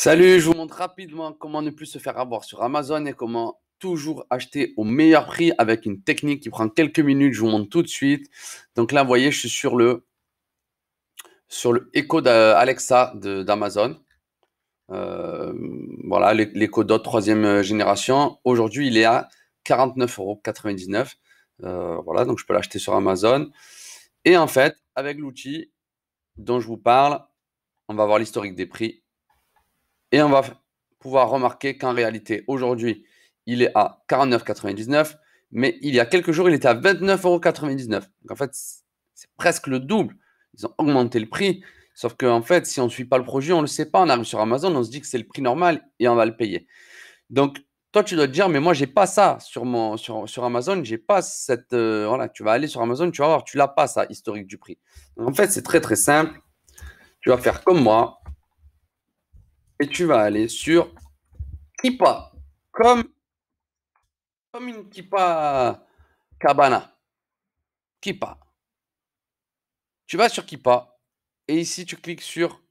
Salut, je vous montre rapidement comment ne plus se faire avoir sur Amazon et comment toujours acheter au meilleur prix avec une technique qui prend quelques minutes. Je vous montre tout de suite. Donc là, vous voyez, je suis sur le, sur le Echo d'Alexa d'Amazon. Euh, voilà, l'Echo Dot troisième génération. Aujourd'hui, il est à 49,99 euros. voilà, donc je peux l'acheter sur Amazon. Et en fait, avec l'outil dont je vous parle, on va voir l'historique des prix et on va pouvoir remarquer qu'en réalité, aujourd'hui, il est à 49,99, mais il y a quelques jours, il était à 29,99 Donc en fait, c'est presque le double. Ils ont augmenté le prix. Sauf qu'en fait, si on ne suit pas le projet, on ne le sait pas. On arrive sur Amazon, on se dit que c'est le prix normal et on va le payer. Donc, toi, tu dois te dire, mais moi, j'ai pas ça sur, mon, sur, sur Amazon. J'ai pas cette. Euh, voilà, tu vas aller sur Amazon, tu vas voir, tu l'as pas ça, historique du prix. En fait, c'est très, très simple. Tu vas faire comme moi et tu vas aller sur Kipa, comme, comme une Kipa Cabana. Kipa. Tu vas sur Kipa et ici tu cliques sur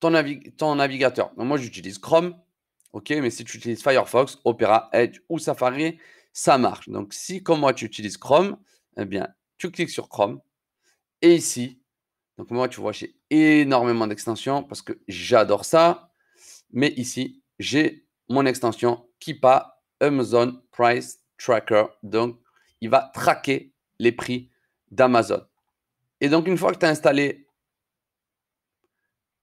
ton, ton navigateur. moi j'utilise Chrome, ok, mais si tu utilises Firefox, Opera, Edge ou Safari, ça marche. Donc si comme moi tu utilises Chrome, eh bien tu cliques sur Chrome et ici donc moi, tu vois, j'ai énormément d'extensions parce que j'adore ça. Mais ici, j'ai mon extension Kipa Amazon Price Tracker. Donc, il va traquer les prix d'Amazon. Et donc, une fois que tu as installé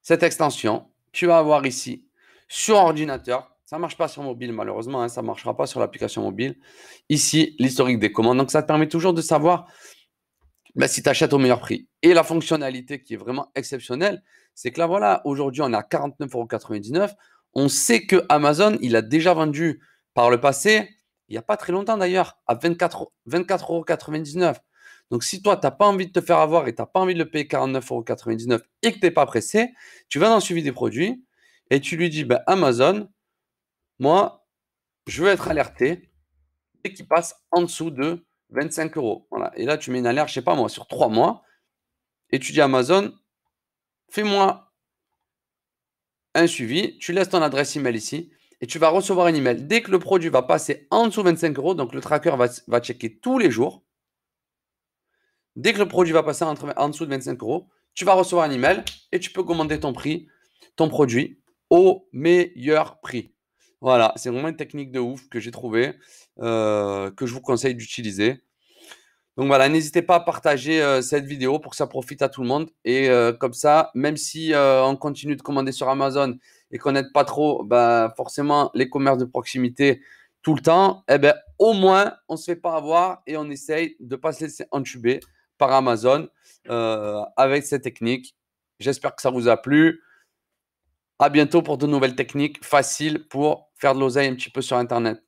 cette extension, tu vas avoir ici sur ordinateur, ça ne marche pas sur mobile malheureusement, hein, ça ne marchera pas sur l'application mobile. Ici, l'historique des commandes. Donc, ça te permet toujours de savoir bah, si tu achètes au meilleur prix. Et la fonctionnalité qui est vraiment exceptionnelle, c'est que là, voilà, aujourd'hui, on est à 49,99€. On sait que Amazon, il a déjà vendu par le passé, il n'y a pas très longtemps d'ailleurs, à 24,99€. Donc, si toi, tu n'as pas envie de te faire avoir et tu n'as pas envie de le payer 49,99€ et que tu n'es pas pressé, tu vas dans le suivi des produits et tu lui dis, ben, Amazon, moi, je veux être alerté et qu'il passe en dessous de 25 euros. Voilà. Et là, tu mets une alerte, je sais pas moi, sur trois mois. Et tu dis à Amazon, fais-moi un suivi. Tu laisses ton adresse email ici et tu vas recevoir un email. Dès que le produit va passer en dessous de 25 euros, donc le tracker va, checker tous les jours. Dès que le produit va passer en dessous de 25 euros, tu vas recevoir un email et tu peux commander ton prix, ton produit au meilleur prix. Voilà, c'est vraiment une technique de ouf que j'ai trouvé, euh, que je vous conseille d'utiliser. Donc voilà, n'hésitez pas à partager euh, cette vidéo pour que ça profite à tout le monde. Et euh, comme ça, même si on continue de commander sur Amazon et qu'on n'aide pas trop, bah, forcément, les commerces de proximité tout le temps, eh ben, au moins, on ne se fait pas avoir et on essaye de ne pas se laisser entuber par Amazon avec cette technique. J'espère que ça vous a plu. À bientôt pour de nouvelles techniques faciles pour faire de l'oseille un petit peu sur Internet.